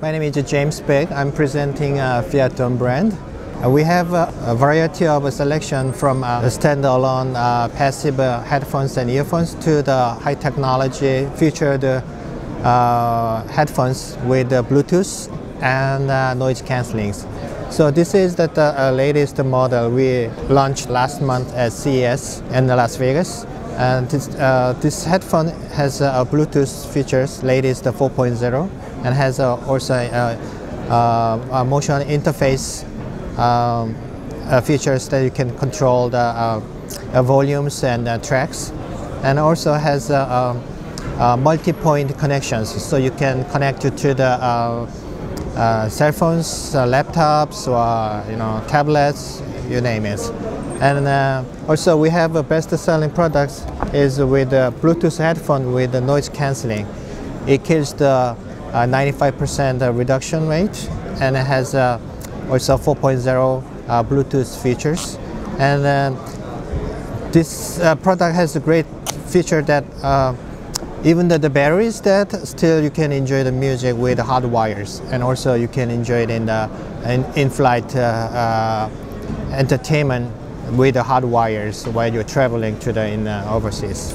my name is James Beck. I'm presenting uh, Phiaton brand. Uh, we have a variety of selection from uh, standalone uh, passive headphones and earphones to the high technology featured headphones with Bluetooth and noise cancelling. So this is the latest model we launched last month at CES in Las Vegas. And this, uh, this headphone has uh, Bluetooth features, latest 4.0, and has uh, also a motion interface um, features that you can control the volumes and tracks, and also has um, multi-point connections, so you can connect it to the uh, cell phones, uh, laptops, or you know tablets, you name it. And uh, also we have a best-selling products is with a Bluetooth headphone with the noise cancelling. It gives the 95% uh, reduction rate and it has uh, also 4.0 uh, Bluetooth features. And this product has a great feature that even the battery is dead, still you can enjoy the music with hard wires, and also you can enjoy it in the in, in-flight uh, uh, entertainment with the hard wires while you're traveling to the in uh, overseas.